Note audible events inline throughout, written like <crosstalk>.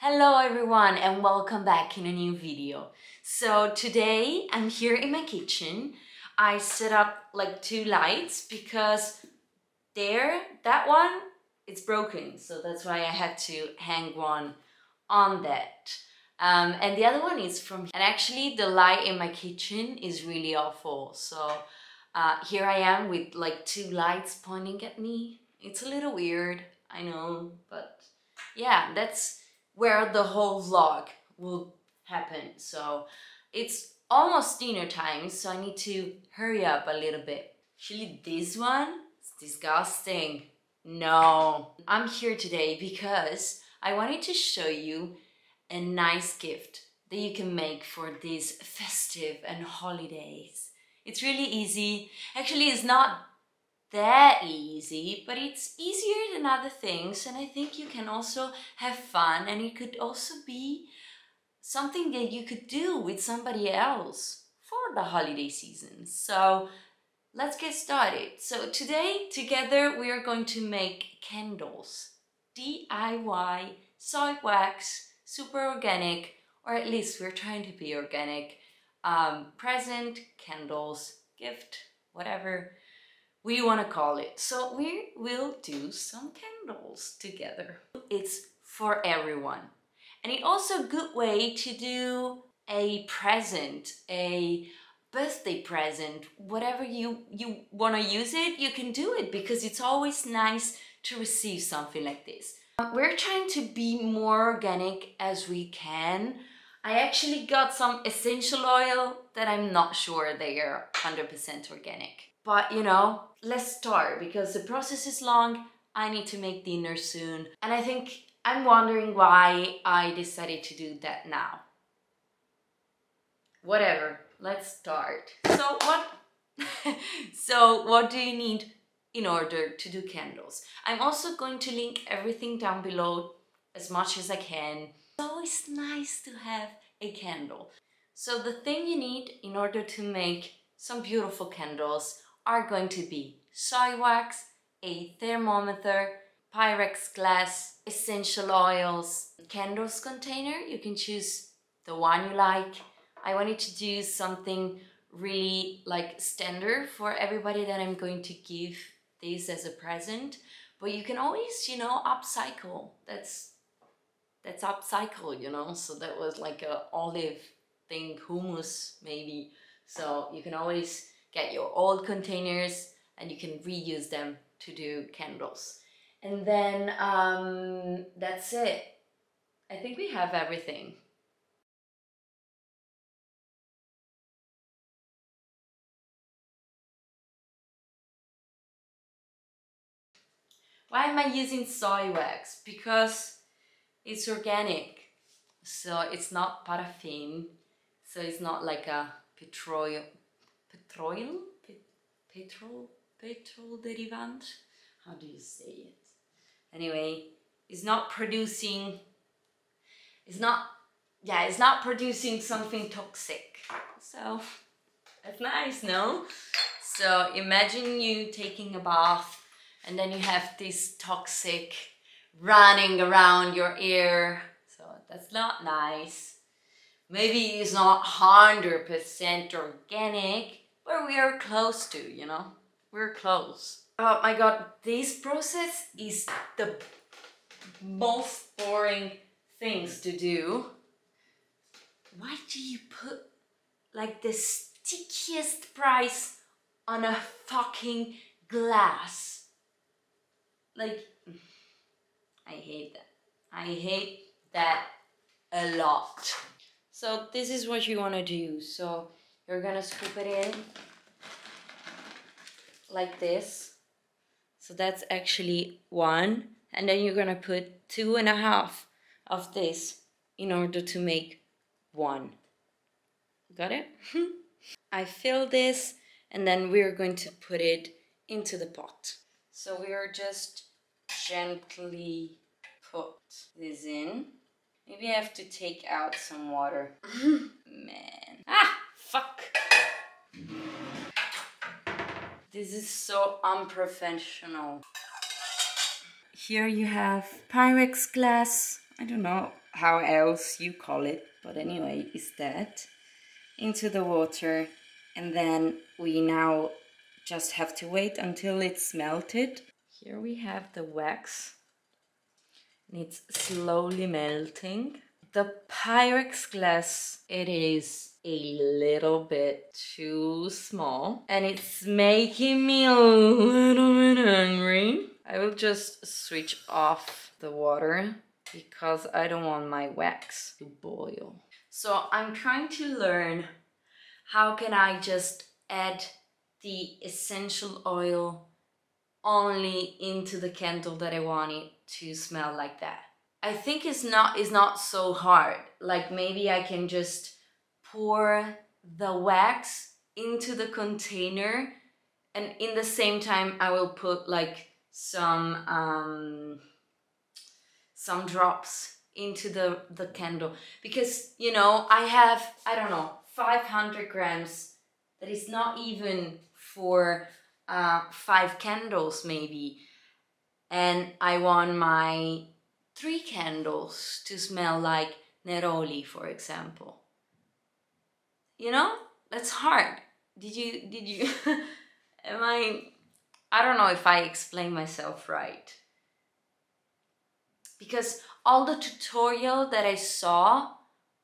Hello everyone and welcome back in a new video. So today I'm here in my kitchen. I set up like two lights because there, that one, it's broken. So that's why I had to hang one on that. Um, and the other one is from, and actually the light in my kitchen is really awful. So uh, here I am with like two lights pointing at me. It's a little weird, I know, but yeah, that's where the whole vlog will happen. So it's almost dinner time, so I need to hurry up a little bit. Actually, this one is disgusting. No, I'm here today because I wanted to show you a nice gift that you can make for these festive and holidays. It's really easy. Actually, it's not that easy, but it's easier than other things. And I think you can also have fun and it could also be something that you could do with somebody else for the holiday season. So let's get started. So today together we are going to make candles. DIY, soy wax, super organic, or at least we're trying to be organic. Um, present, candles, gift, whatever we want to call it. So we will do some candles together. It's for everyone. And it's also a good way to do a present, a birthday present, whatever you, you want to use it, you can do it because it's always nice to receive something like this. We're trying to be more organic as we can. I actually got some essential oil that I'm not sure they are 100% organic. But you know, let's start because the process is long. I need to make dinner soon. And I think I'm wondering why I decided to do that now. Whatever, let's start. So what <laughs> so what do you need in order to do candles? I'm also going to link everything down below as much as I can. It's always nice to have a candle. So the thing you need in order to make some beautiful candles are going to be soy wax, a thermometer, Pyrex glass, essential oils, candles container. You can choose the one you like. I wanted to do something really like standard for everybody that I'm going to give this as a present. But you can always, you know, upcycle. That's that's upcycle, you know. So that was like a olive thing, hummus maybe. So you can always get your old containers and you can reuse them to do candles. And then um, that's it. I think we have everything. Why am I using soy wax? Because it's organic. So it's not paraffin. So it's not like a petroleum petrol, petrol, petrol derivant. How do you say it? Anyway, it's not producing, it's not, yeah, it's not producing something toxic. So that's nice, no? So imagine you taking a bath and then you have this toxic running around your ear. So that's not nice. Maybe it's not 100% organic, but we are close to, you know? We're close. Oh my god, this process is the most boring things to do. Why do you put like the stickiest price on a fucking glass? Like, I hate that. I hate that a lot. So this is what you want to do. So you're gonna scoop it in like this. So that's actually one. And then you're gonna put two and a half of this in order to make one. Got it? <laughs> I fill this and then we're going to put it into the pot. So we are just gently put this in. Maybe I have to take out some water. <laughs> Man. Ah, fuck. This is so unprofessional. Here you have Pyrex glass. I don't know how else you call it, but anyway, is that into the water and then we now just have to wait until it's melted. Here we have the wax and it's slowly melting. The Pyrex glass, it is a little bit too small and it's making me a little bit angry. I will just switch off the water because I don't want my wax to boil. So I'm trying to learn how can I just add the essential oil only into the candle that I want it to smell like that. I think it's not it's not so hard. Like maybe I can just pour the wax into the container and in the same time I will put like some um some drops into the the candle because you know I have I don't know 500 grams that is not even for uh, five candles maybe. And I want my three candles to smell like neroli for example. You know? That's hard. Did you did you <laughs> am I I don't know if I explain myself right. Because all the tutorial that I saw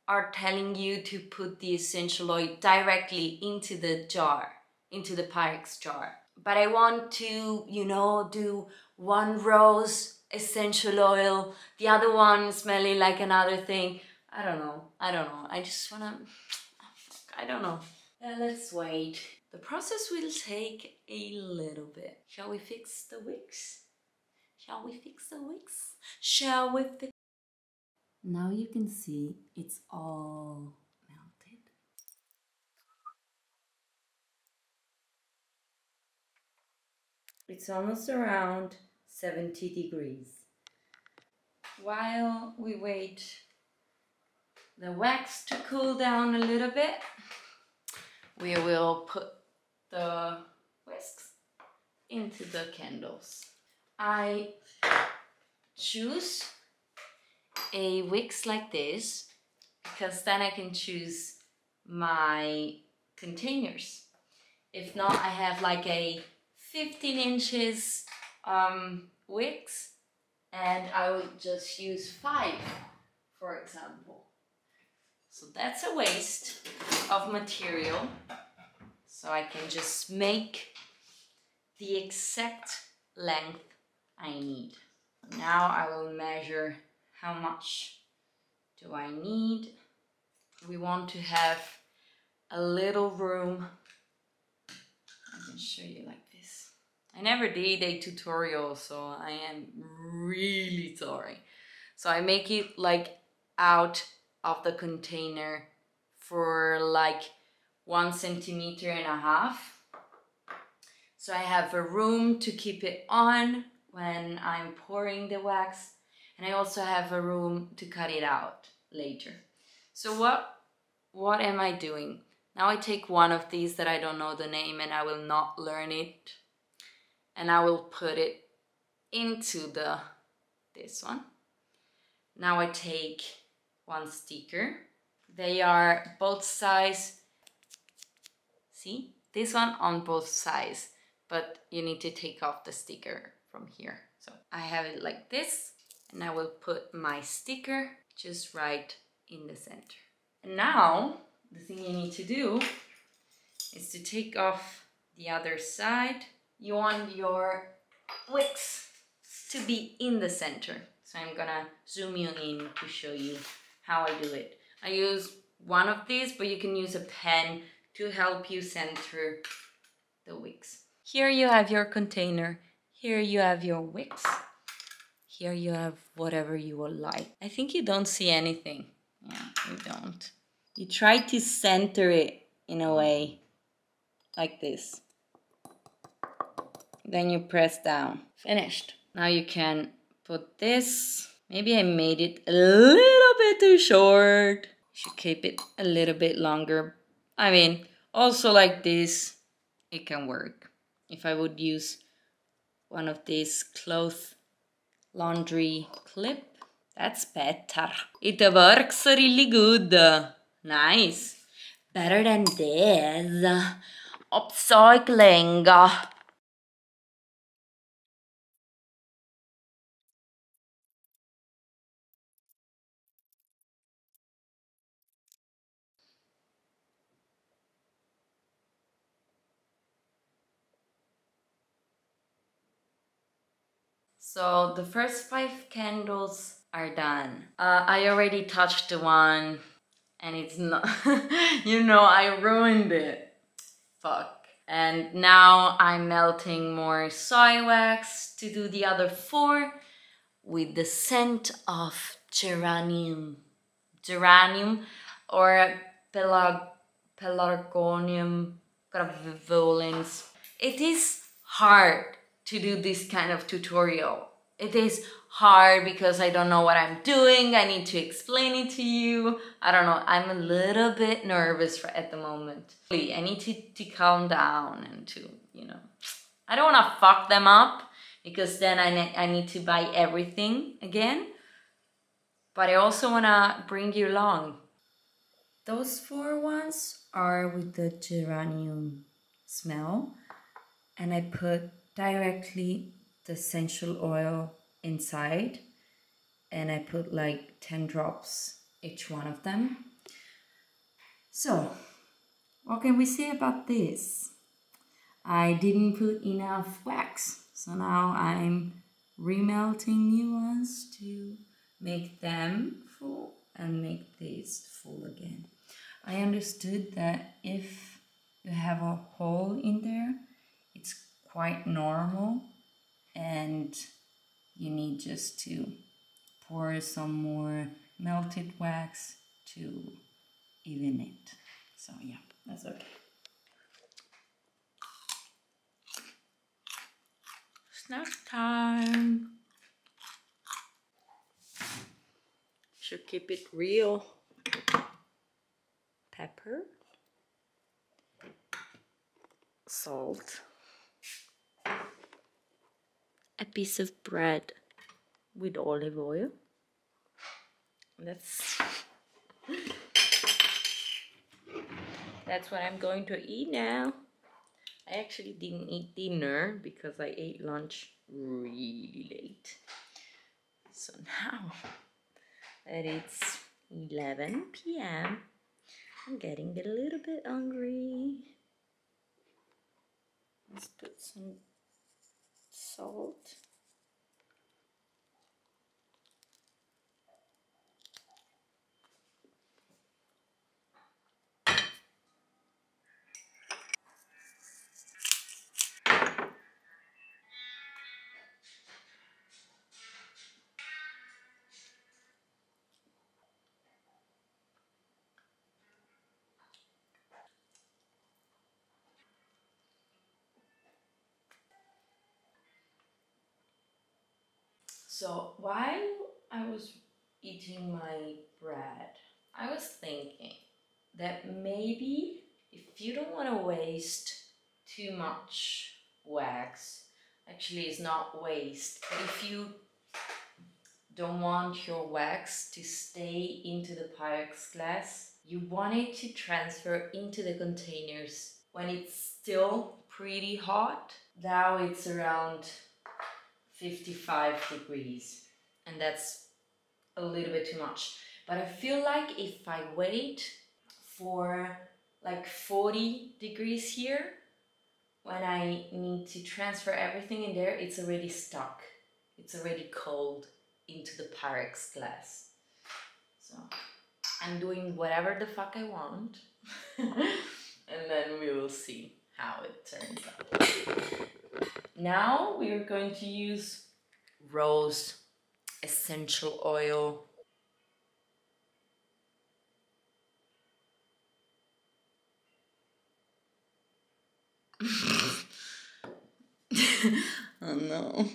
are telling you to put the essential oil directly into the jar, into the Pyrex jar. But I want to, you know, do one rose essential oil, the other one smelling like another thing. I don't know. I don't know. I just wanna, I don't know. Uh, let's wait. The process will take a little bit. Shall we fix the wicks? Shall we fix the wicks? Shall we fix now you can see it's all It's almost around 70 degrees. While we wait the wax to cool down a little bit, we will put the whisks into the candles. I choose a wicks like this because then I can choose my containers. If not, I have like a 15 inches um, wicks and I would just use five, for example. So that's a waste of material. So I can just make the exact length I need. Now I will measure how much do I need? We want to have a little room. I can show you like. I never did a tutorial, so I am really sorry. So I make it like out of the container for like one centimeter and a half. So I have a room to keep it on when I'm pouring the wax and I also have a room to cut it out later. So what, what am I doing? Now I take one of these that I don't know the name and I will not learn it and I will put it into the this one. Now I take one sticker. They are both size. See? This one on both sides, but you need to take off the sticker from here. So I have it like this and I will put my sticker just right in the center. And now the thing you need to do is to take off the other side. You want your wicks to be in the center. So I'm gonna zoom you in to show you how I do it. I use one of these, but you can use a pen to help you center the wicks. Here you have your container. Here you have your wicks. Here you have whatever you would like. I think you don't see anything. Yeah, you don't. You try to center it in a way like this. Then you press down. Finished. Now you can put this. Maybe I made it a little bit too short. Should keep it a little bit longer. I mean, also like this, it can work. If I would use one of these cloth laundry clip. That's better. It works really good. Nice. Better than this. Upcycling. So the first five candles are done. Uh, I already touched the one and it's not, <laughs> you know, I ruined it. Fuck. And now I'm melting more soy wax to do the other four with the scent of geranium. Geranium or pelag pelargonium graveolens. It is hard to do this kind of tutorial. It is hard because I don't know what I'm doing. I need to explain it to you. I don't know. I'm a little bit nervous for, at the moment. I need to, to calm down and to, you know, I don't want to fuck them up because then I, ne I need to buy everything again. But I also want to bring you along. Those four ones are with the geranium smell and I put directly the essential oil inside and I put like 10 drops each one of them. So, what can we say about this? I didn't put enough wax, so now I'm remelting new ones to make them full and make this full again. I understood that if you have a hole in there, quite normal and you need just to pour some more melted wax to even it. So yeah, that's okay. Snack time. Should keep it real. Pepper. Salt a piece of bread with olive oil. That's that's what I'm going to eat now. I actually didn't eat dinner because I ate lunch really late. So now that it's 11 p.m., I'm getting a little bit hungry. Let's put some salt So while I was eating my bread, I was thinking that maybe if you don't want to waste too much wax, actually it's not waste, but if you don't want your wax to stay into the Pyrex glass, you want it to transfer into the containers when it's still pretty hot. Now it's around 55 degrees and that's a little bit too much. But I feel like if I wait for like 40 degrees here when I need to transfer everything in there it's already stuck. It's already cold into the Pyrex glass. So I'm doing whatever the fuck I want <laughs> and then we will see how it turns out now we are going to use rose essential oil. <laughs> oh no.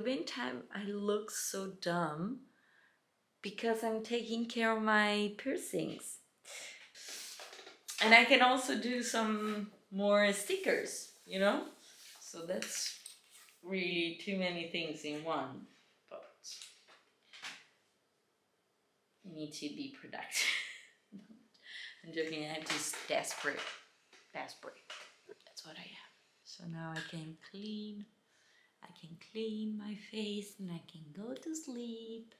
Meantime, I look so dumb because I'm taking care of my piercings. And I can also do some more stickers, you know? So that's really too many things in one, but you need to be productive. <laughs> I'm joking, I'm just desperate. Desperate. That's what I am. So now I can clean I can clean my face and I can go to sleep.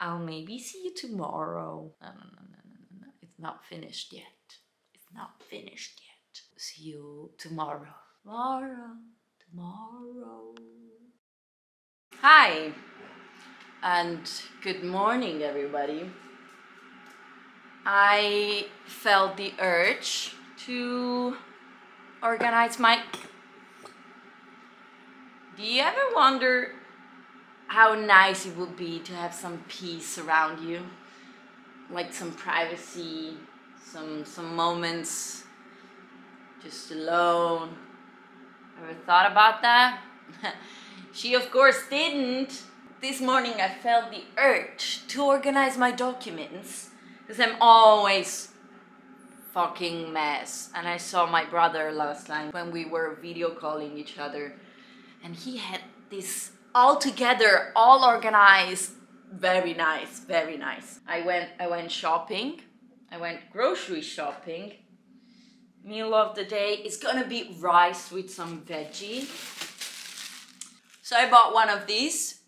I'll maybe see you tomorrow. No, no, no, no, no, no. It's not finished yet. It's not finished yet. See you tomorrow. Tomorrow. Tomorrow. Hi. And good morning, everybody. I felt the urge to organize my do you ever wonder how nice it would be to have some peace around you? Like some privacy, some some moments just alone. Ever thought about that? <laughs> she of course didn't. This morning I felt the urge to organize my documents because I'm always fucking mess. And I saw my brother last night when we were video calling each other and he had this all together, all organized, very nice, very nice. I went, I went shopping. I went grocery shopping. Meal of the day is gonna be rice with some veggie. So I bought one of these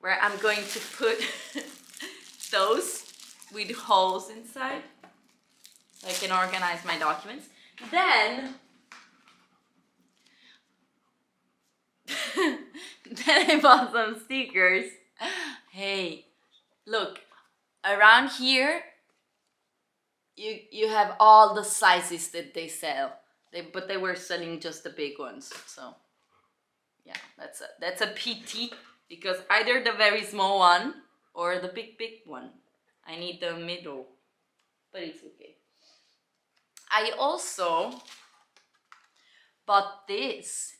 where I'm going to put <laughs> those with holes inside so I can organize my documents. Then then <laughs> I bought some stickers. Hey, look, around here, you you have all the sizes that they sell. They but they were selling just the big ones. So yeah, that's a that's a PT because either the very small one or the big big one. I need the middle, but it's okay. I also bought this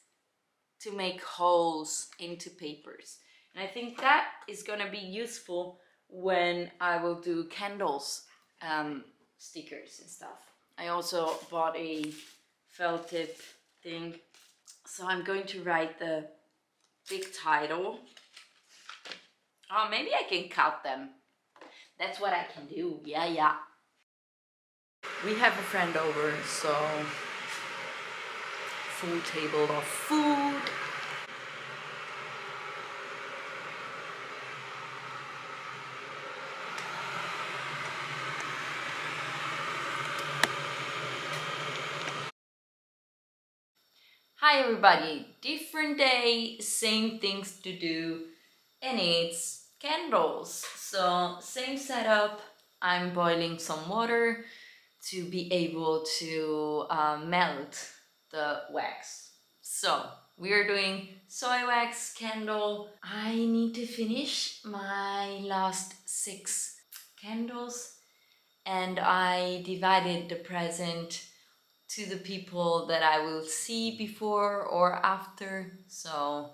to make holes into papers. And I think that is gonna be useful when I will do candles um, stickers and stuff. I also bought a felt tip thing. So I'm going to write the big title. Oh, maybe I can cut them. That's what I can do. Yeah, yeah. We have a friend over, so full table of food. Hi everybody, different day, same things to do and it's candles. So same setup, I'm boiling some water to be able to uh, melt the wax. So we are doing soy wax candle. I need to finish my last six candles and I divided the present to the people that I will see before or after. So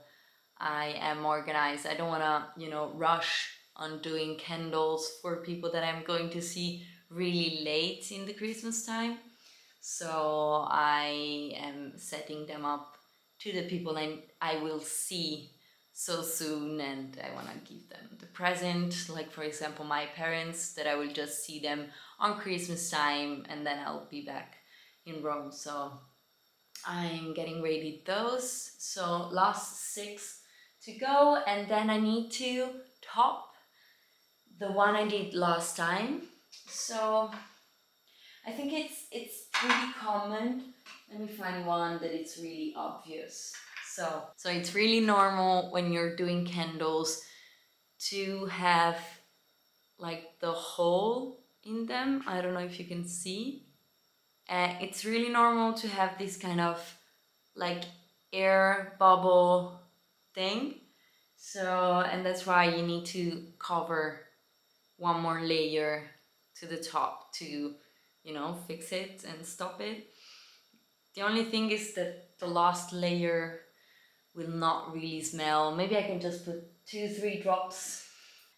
I am organized. I don't want to, you know, rush on doing candles for people that I'm going to see really late in the Christmas time. So I am setting them up to the people I, I will see so soon and I want to give them the present. Like for example my parents that I will just see them on Christmas time and then I'll be back in Rome. So I'm getting ready those. So last six to go and then I need to top the one I did last time. So I think it's it's pretty common. Let me find one that it's really obvious. So, so it's really normal when you're doing candles to have like the hole in them. I don't know if you can see. Uh, it's really normal to have this kind of like air bubble thing. So, and that's why you need to cover one more layer to the top to you know, fix it and stop it. The only thing is that the last layer will not really smell. Maybe I can just put two, three drops.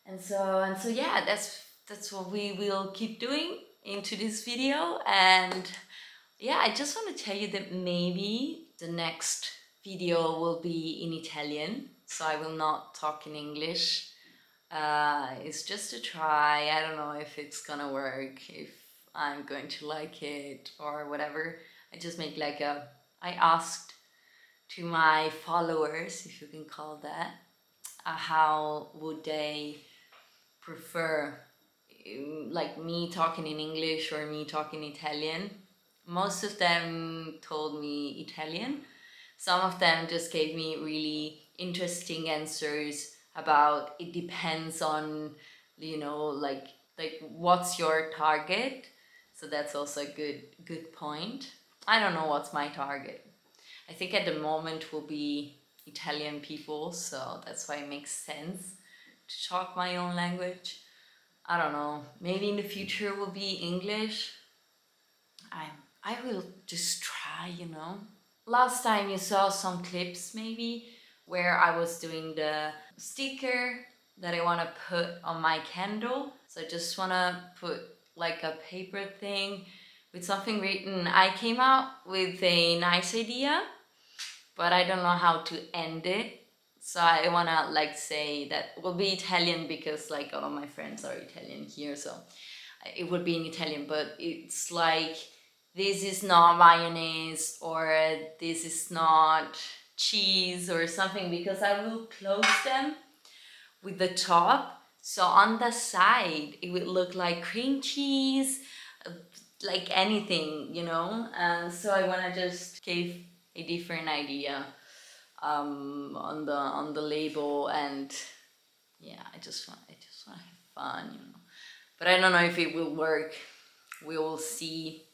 And so, and so yeah, that's, that's what we will keep doing into this video. And yeah, I just want to tell you that maybe the next video will be in Italian. So I will not talk in English. Uh, it's just a try. I don't know if it's gonna work, if I'm going to like it or whatever. I just make like a, I asked to my followers, if you can call that, uh, how would they prefer um, like me talking in English or me talking Italian. Most of them told me Italian. Some of them just gave me really interesting answers about it depends on you know like like what's your target so that's also a good good point i don't know what's my target I think at the moment will be Italian people, so that's why it makes sense to talk my own language. I don't know, maybe in the future will be English. I I will just try, you know. Last time you saw some clips maybe where I was doing the sticker that I want to put on my candle. So I just want to put like a paper thing with something written. I came out with a nice idea but I don't know how to end it. So I wanna like say that will be Italian because like all my friends are Italian here, so it would be in Italian, but it's like this is not mayonnaise or this is not cheese or something because I will close them with the top. So on the side, it would look like cream cheese, like anything, you know? And so I wanna just give a different idea um, on the on the label and yeah I just want I just want to have fun you know? But I don't know if it will work. We will see.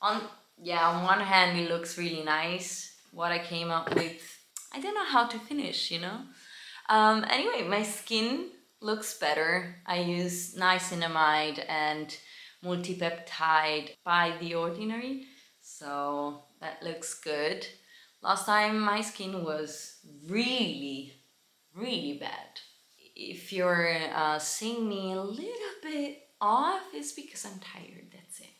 On yeah on one hand it looks really nice. What I came up with I don't know how to finish you know? Um, anyway my skin looks better I use niacinamide and multipeptide by the ordinary so that looks good. Last time my skin was really, really bad. If you're uh, seeing me a little bit off, it's because I'm tired, that's it.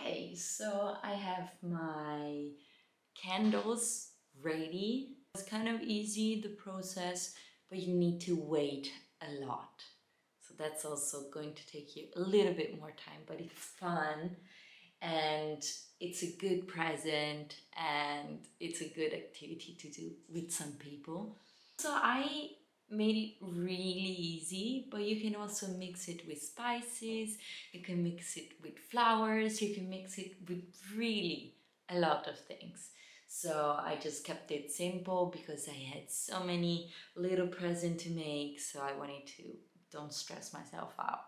Okay, so I have my candles ready. It's kind of easy, the process, but you need to wait a lot. So that's also going to take you a little bit more time, but it's fun and it's a good present and it's a good activity to do with some people. So I made it really easy but you can also mix it with spices you can mix it with flowers you can mix it with really a lot of things. So I just kept it simple because I had so many little presents to make so I wanted to don't stress myself out.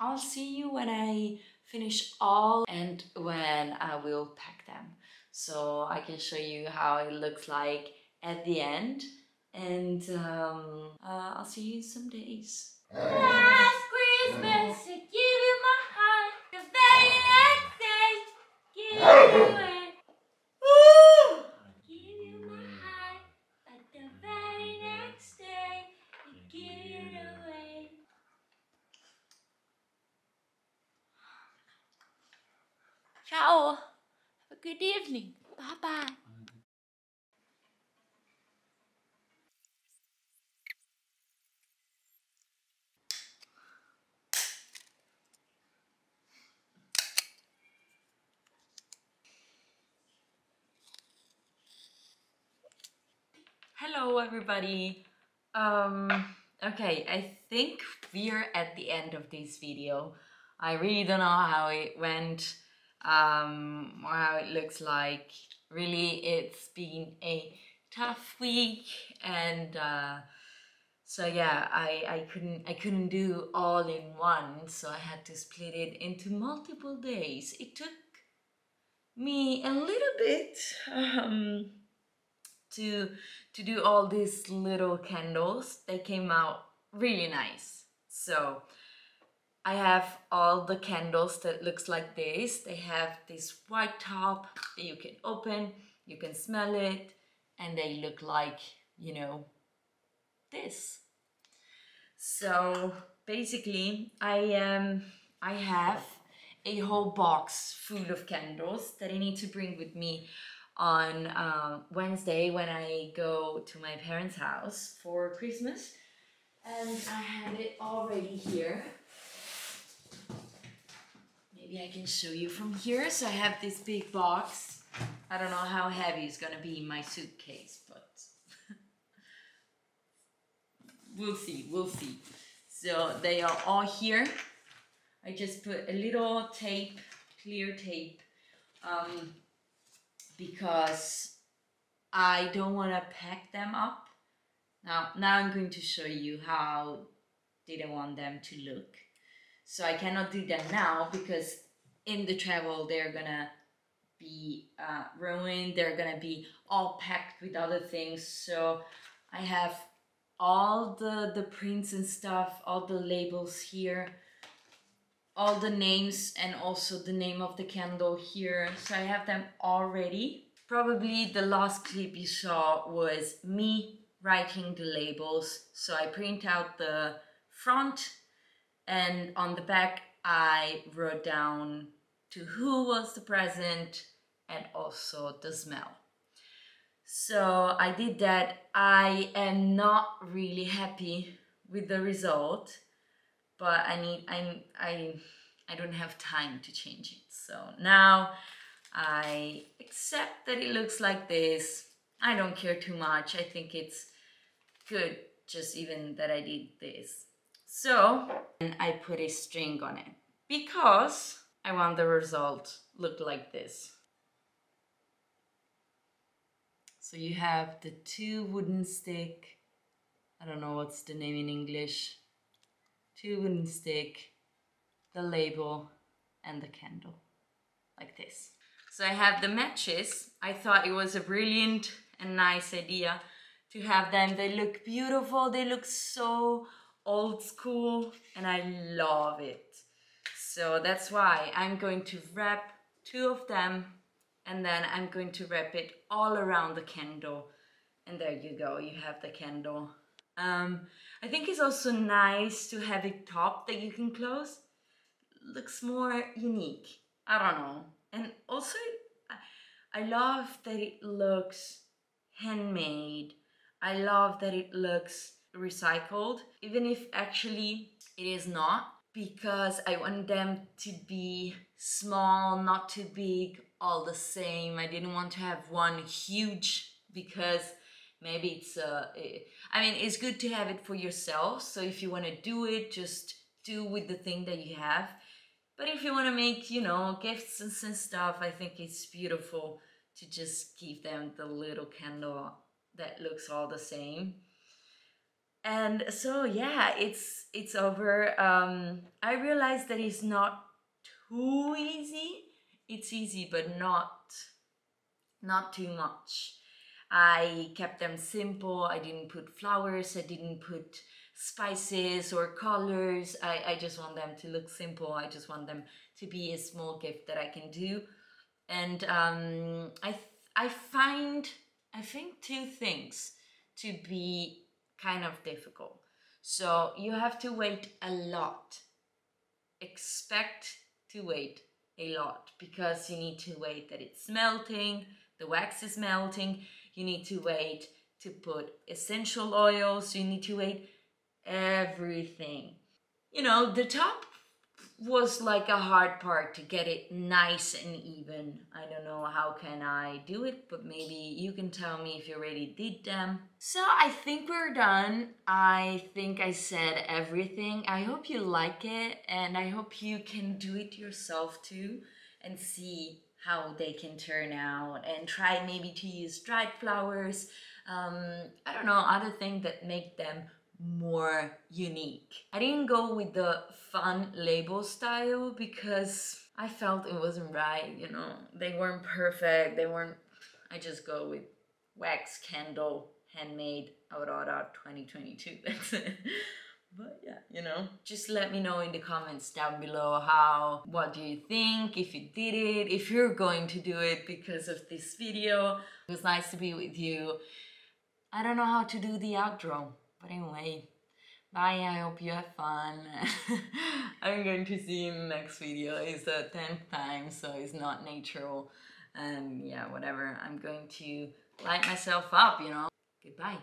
I'll see you when I finish all and when I will pack them. So I can show you how it looks like at the end and um, uh, I'll see you some days. Last Christmas, I give you my heart. The very next day, give you it. Give you my heart, but the very next day, you give it away. Ciao. Have a good evening. Bye bye. Hello everybody. Um, okay, I think we are at the end of this video. I really don't know how it went um, or how it looks like. Really, it's been a tough week and uh, so yeah, I, I couldn't I couldn't do all in one, so I had to split it into multiple days. It took me a little bit um, to to do all these little candles. They came out really nice. So I have all the candles that looks like this. They have this white top that you can open, you can smell it, and they look like, you know, this. So basically I um I have a whole box full of candles that I need to bring with me on uh, Wednesday when I go to my parents' house for Christmas. And I have it already here. Maybe I can show you from here. So I have this big box. I don't know how heavy it's gonna be in my suitcase, but <laughs> we'll see, we'll see. So they are all here. I just put a little tape, clear tape, um, because I don't want to pack them up. Now, now I'm going to show you how did I want them to look. So I cannot do that now because in the travel they're gonna be uh, ruined. They're gonna be all packed with other things. So I have all the, the prints and stuff, all the labels here, all the names and also the name of the candle here. So I have them already. Probably the last clip you saw was me writing the labels. So I print out the front and on the back I wrote down to who was the present and also the smell. So I did that. I am not really happy with the result, but I need I I I don't have time to change it. So now I accept that it looks like this. I don't care too much. I think it's good just even that I did this. So, and I put a string on it because I want the result look like this. So you have the two wooden stick, I don't know what's the name in English, wooden stick, the label and the candle, like this. So I have the matches. I thought it was a brilliant and nice idea to have them. They look beautiful, they look so old school and I love it. So that's why I'm going to wrap two of them and then I'm going to wrap it all around the candle and there you go you have the candle um, I think it's also nice to have a top that you can close. Looks more unique. I don't know. And also I love that it looks handmade. I love that it looks recycled even if actually it is not because I want them to be small, not too big, all the same. I didn't want to have one huge because maybe it's uh I mean it's good to have it for yourself. So if you want to do it, just do with the thing that you have. But if you want to make, you know, gifts and stuff, I think it's beautiful to just give them the little candle that looks all the same and so yeah it's it's over um i realized that it's not too easy it's easy but not not too much i kept them simple. I didn't put flowers. I didn't put spices or colors. I i just want them to look simple. I just want them to be a small gift that i can do. And um i i find i think two things to be kind of difficult. So you have to wait a lot. Expect to wait a lot because you need to wait that it's melting, the wax is melting, you need to wait to put essential oils, you need to wait everything. You know, the top was like a hard part to get it nice and even. I don't know how can I do it, but maybe you can tell me if you already did them. So I think we're done. I think I said everything. I hope you like it and I hope you can do it yourself too and see how they can turn out and try maybe to use dried flowers. Um, I don't know, other things that make them more unique. I didn't go with the fun label style because I felt it wasn't right, you know. They weren't perfect, they weren't I just go with wax candle handmade Aurora 2022. <laughs> That's it. But yeah, you know, just let me know in the comments down below how, what do you think, if you did it, if you're going to do it because of this video. It was nice to be with you. I don't know how to do the outro, but anyway, bye, I hope you have fun. <laughs> I'm going to see you in the next video. It's the 10th time, so it's not natural. And yeah, whatever, I'm going to light myself up, you know. Goodbye.